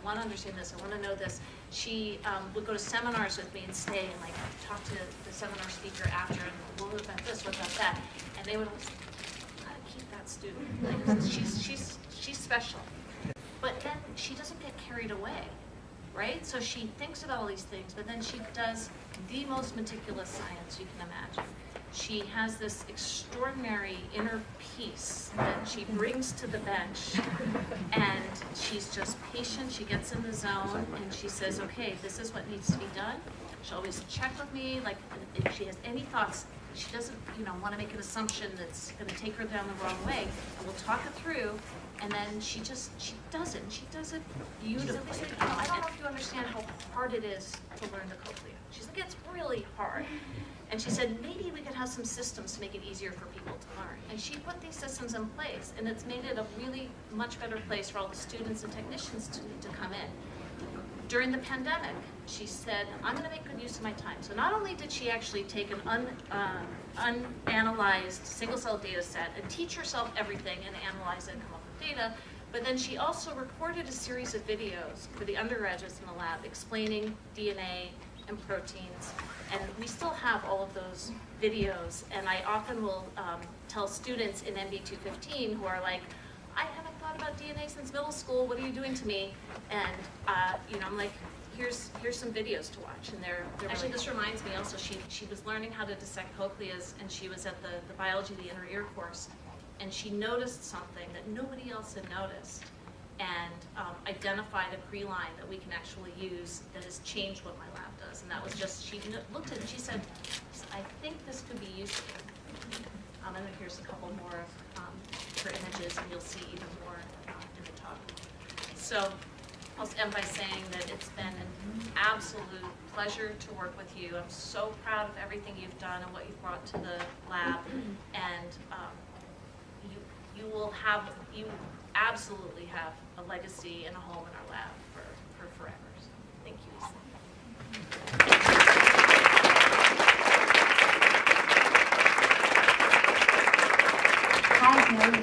I want to understand this. I want to know this. She um, would go to seminars with me and stay and like talk to the seminar speaker after and what about this, what about that, and they would always gotta keep that student. Like, she's she's she's special, but then she doesn't get carried away, right? So she thinks about all these things, but then she does the most meticulous science you can imagine she has this extraordinary inner peace that she brings to the bench. And she's just patient. She gets in the zone and she says okay this is what needs to be done. She'll always check with me like if she has any thoughts she doesn't you know want to make an assumption that's going to take her down the wrong way. And we'll talk it through and then she just she does it and she does it beautifully. You know, i don't know if you understand how hard it is to learn the cochlea she's like it's really hard and she said, maybe we could have some systems to make it easier for people to learn. And she put these systems in place, and it's made it a really much better place for all the students and technicians to, to come in. During the pandemic, she said, I'm going to make good use of my time. So not only did she actually take an un, uh, unanalyzed single-cell data set and teach herself everything and analyze it and come up with data, but then she also recorded a series of videos for the undergraduates in the lab explaining DNA and proteins and we still have all of those videos. And I often will um, tell students in MB215 who are like, I haven't thought about DNA since middle school. What are you doing to me? And uh, you know, I'm like, here's here's some videos to watch. And they're, they're actually this reminds me also. She she was learning how to dissect cochleas, and she was at the the biology of the inner ear course, and she noticed something that nobody else had noticed and um, identified a Cre line that we can actually use that has changed what my lab does. And that was just, she looked at it and she said, I think this could be useful. Um, and then here's a couple more of um, her images and you'll see even more uh, in the talk. So I'll end by saying that it's been an absolute pleasure to work with you. I'm so proud of everything you've done and what you've brought to the lab. And um, you, you will have, you absolutely have a legacy and a home in our lab for, for forever. So thank you, Hi, are you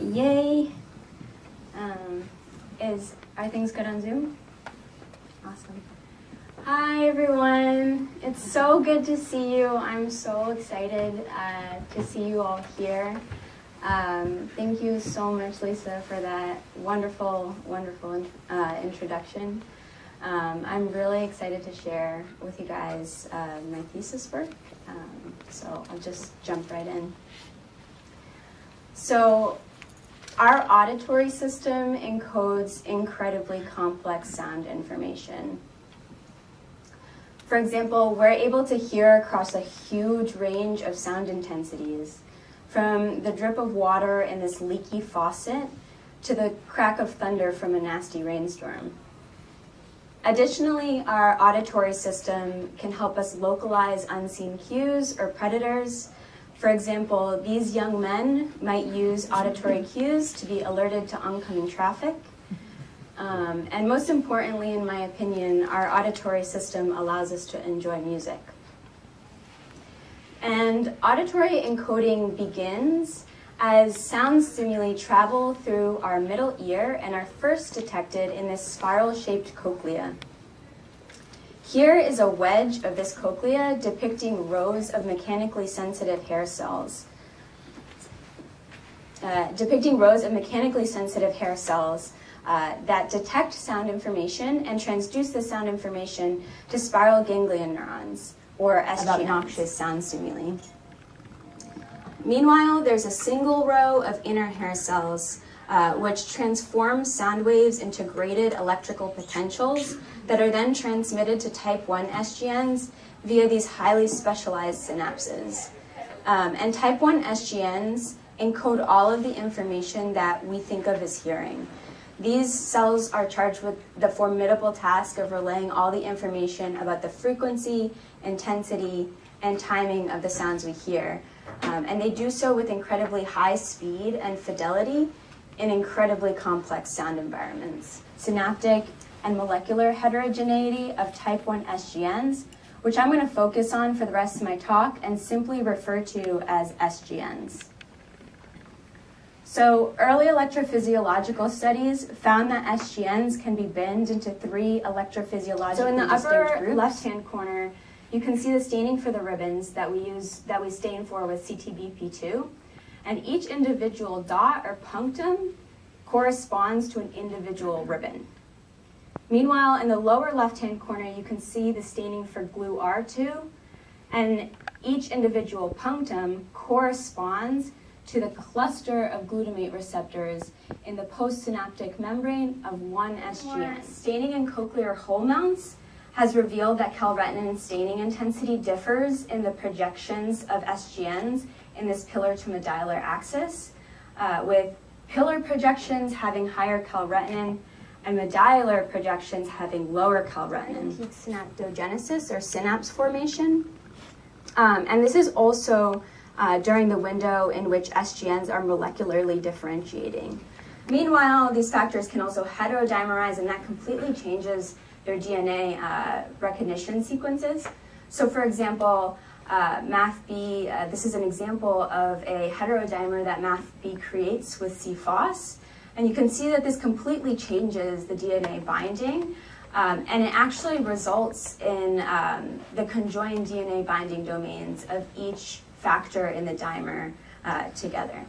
doing? Yay! Um, is are things good on Zoom? Awesome. Hi everyone, it's so good to see you. I'm so excited uh, to see you all here. Um, thank you so much, Lisa, for that wonderful, wonderful uh, introduction. Um, I'm really excited to share with you guys uh, my thesis work, um, so I'll just jump right in. So, our auditory system encodes incredibly complex sound information. For example, we're able to hear across a huge range of sound intensities from the drip of water in this leaky faucet to the crack of thunder from a nasty rainstorm. Additionally, our auditory system can help us localize unseen cues or predators. For example, these young men might use auditory cues to be alerted to oncoming traffic. Um, and most importantly, in my opinion, our auditory system allows us to enjoy music. And auditory encoding begins as sound stimuli travel through our middle ear and are first detected in this spiral-shaped cochlea. Here is a wedge of this cochlea depicting rows of mechanically sensitive hair cells. Uh, depicting rows of mechanically sensitive hair cells uh, that detect sound information and transduce the sound information to spiral ganglion neurons or. About noxious sound stimuli. Meanwhile, there's a single row of inner hair cells uh, which transform sound waves into graded electrical potentials that are then transmitted to type 1 SGNs via these highly specialized synapses. Um, and type 1 SGNs encode all of the information that we think of as hearing. These cells are charged with the formidable task of relaying all the information about the frequency, intensity, and timing of the sounds we hear. Um, and they do so with incredibly high speed and fidelity in incredibly complex sound environments. Synaptic and molecular heterogeneity of type 1 SGNs, which I'm going to focus on for the rest of my talk and simply refer to as SGNs. So early electrophysiological studies found that SGNs can be binned into three electrophysiologically So in the upper left-hand corner, you can see the staining for the ribbons that we use that we stain for with CTBP2, and each individual dot or punctum corresponds to an individual ribbon. Meanwhile, in the lower left-hand corner, you can see the staining for GLUR2, and each individual punctum corresponds to the cluster of glutamate receptors in the postsynaptic membrane of one SGN. Staining in cochlear whole mounts has revealed that calretinin staining intensity differs in the projections of SGNs in this pillar to modiolar axis, uh, with pillar projections having higher calretinin and modiolar projections having lower calretinin. Peak synaptogenesis or synapse formation. Um, and this is also uh, during the window in which SGNs are molecularly differentiating. Meanwhile, these factors can also heterodimerize, and that completely changes their DNA uh, recognition sequences. So, for example, uh, MAFB, uh, this is an example of a heterodimer that MAFB creates with CFOS. And you can see that this completely changes the DNA binding. Um, and it actually results in um, the conjoined DNA binding domains of each factor in the dimer uh, together.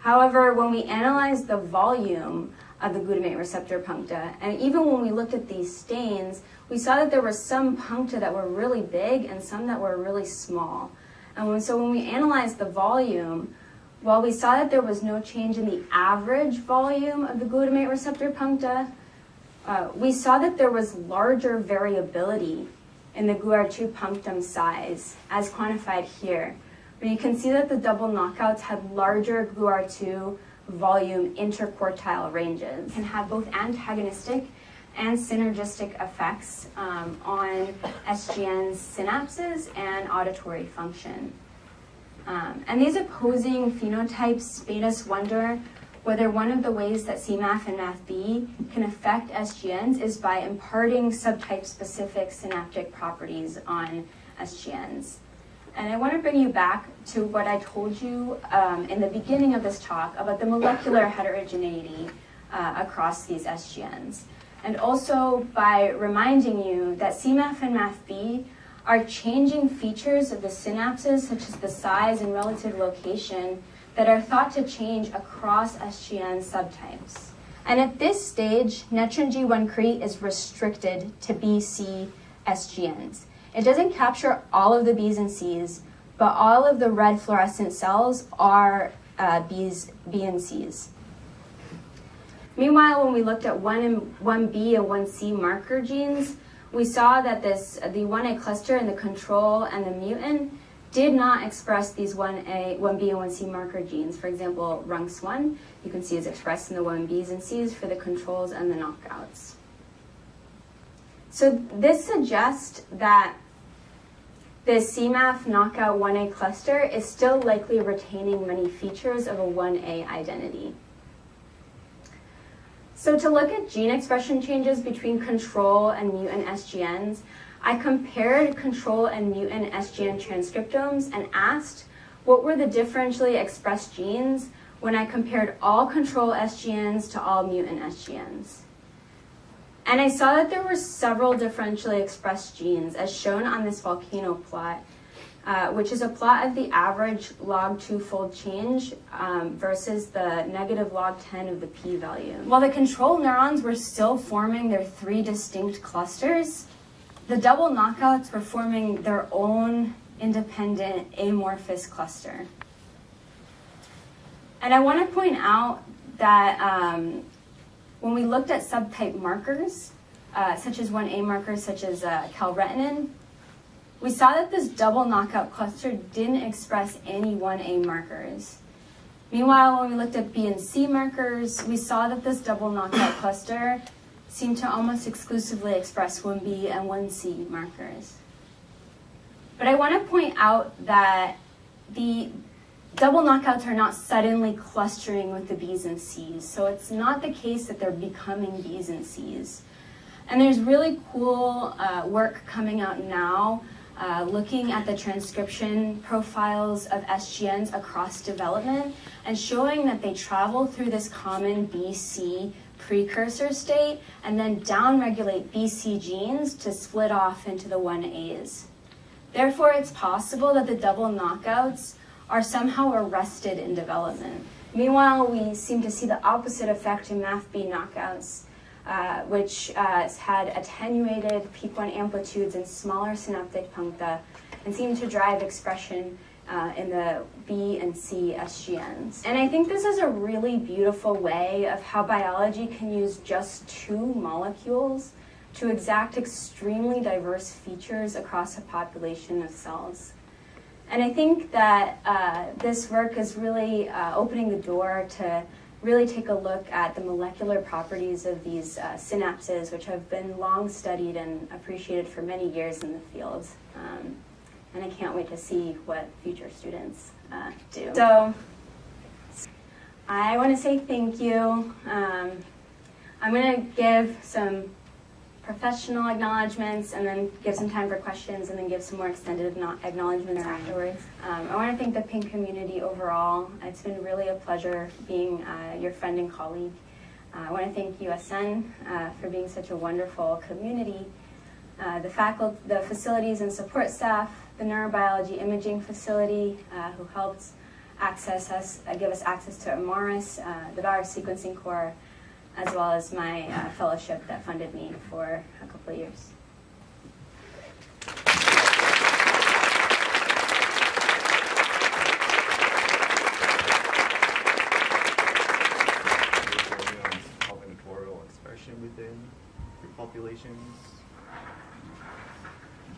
However, when we analyzed the volume of the glutamate receptor puncta, and even when we looked at these stains, we saw that there were some puncta that were really big and some that were really small. And so when we analyzed the volume, while we saw that there was no change in the average volume of the glutamate receptor puncta, uh, we saw that there was larger variability in the GLUR2 punctum size, as quantified here. Where you can see that the double knockouts had larger GLUR2 volume interquartile ranges, can have both antagonistic and synergistic effects um, on SGN synapses and auditory function. Um, and these opposing phenotypes made us wonder whether one of the ways that CMAF and MAFB can affect SGNs is by imparting subtype-specific synaptic properties on SGNs. And I want to bring you back to what I told you um, in the beginning of this talk about the molecular heterogeneity uh, across these SGNs. And also by reminding you that CMAF and MAFB are changing features of the synapses, such as the size and relative location, that are thought to change across SGN subtypes. And at this stage, Netrin G1-CRE is restricted to BC SGNs. It doesn't capture all of the Bs and Cs, but all of the red fluorescent cells are uh, Bs, B and Cs. Meanwhile, when we looked at 1 and 1B and 1C marker genes, we saw that this the 1A cluster and the control and the mutant did not express these 1A, 1B, and 1C marker genes. For example, RUNX1, you can see is expressed in the 1Bs and Cs for the controls and the knockouts. So this suggests that the CMAF knockout 1A cluster is still likely retaining many features of a 1A identity. So to look at gene expression changes between control and mutant SGNs, I compared control and mutant SGN transcriptomes and asked what were the differentially expressed genes when I compared all control SGNs to all mutant SGNs. And I saw that there were several differentially expressed genes as shown on this volcano plot, uh, which is a plot of the average log two-fold change um, versus the negative log 10 of the p-value. While the control neurons were still forming their three distinct clusters, the double knockouts were forming their own independent amorphous cluster. And I want to point out that um, when we looked at subtype markers, uh, such as 1A markers such as uh, calretinin, we saw that this double knockout cluster didn't express any 1A markers. Meanwhile, when we looked at B and C markers, we saw that this double knockout cluster seem to almost exclusively express 1B and 1C markers. But I want to point out that the double knockouts are not suddenly clustering with the Bs and Cs. So it's not the case that they're becoming Bs and Cs. And there's really cool uh, work coming out now uh, looking at the transcription profiles of SGNs across development and showing that they travel through this common BC precursor state and then downregulate BC genes to split off into the 1As. Therefore, it's possible that the double knockouts are somehow arrested in development. Meanwhile, we seem to see the opposite effect in MAFB knockouts, uh, which uh, had attenuated peak one amplitudes and smaller synaptic puncta, and seem to drive expression uh, in the B and C SGNs. And I think this is a really beautiful way of how biology can use just two molecules to exact extremely diverse features across a population of cells. And I think that uh, this work is really uh, opening the door to really take a look at the molecular properties of these uh, synapses, which have been long studied and appreciated for many years in the field. Um, I can't wait to see what future students uh, do. So I want to say thank you. Um, I'm going to give some professional acknowledgments and then give some time for questions and then give some more extended acknowledgments afterwards. Um, I want to thank the PINK community overall. It's been really a pleasure being uh, your friend and colleague. Uh, I want to thank USN uh, for being such a wonderful community. Uh, the faculty, the facilities and support staff, the neurobiology imaging facility uh, who helped access us, uh, give us access to Imaris, the virus sequencing core, as well as my uh, fellowship that funded me for a couple of years. within populations?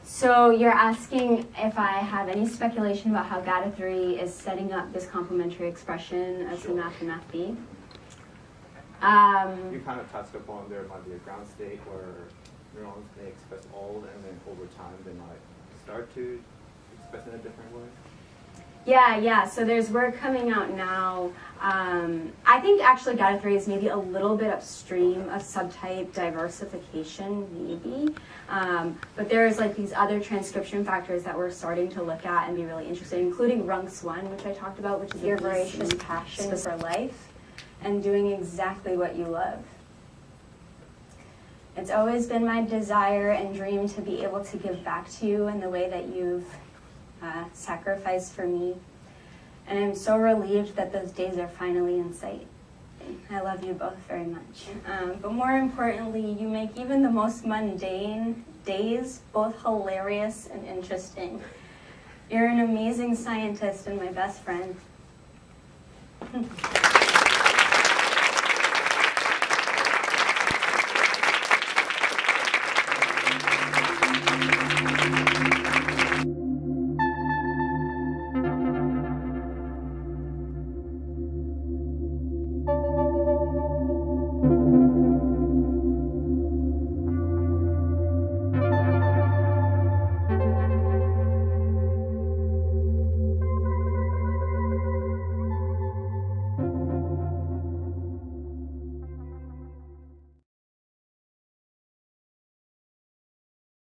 So you're asking if I have any speculation about how GATA3 is setting up this complementary expression of sure. CMAF and MAFB? Um, you kind of touched upon there might be a ground state where neurons may express all, and then over time they might start to express in a different way? Yeah, yeah. So there's work coming out now. Um, I think actually GATA3 is maybe a little bit upstream of subtype diversification, maybe. Um, but there's like these other transcription factors that we're starting to look at and be really interested, including RUNX1, which I talked about, which is your voracious passion for life and doing exactly what you love. It's always been my desire and dream to be able to give back to you in the way that you've uh, for me. And I'm so relieved that those days are finally in sight. I love you both very much. Um, but more importantly, you make even the most mundane days both hilarious and interesting. You're an amazing scientist and my best friend.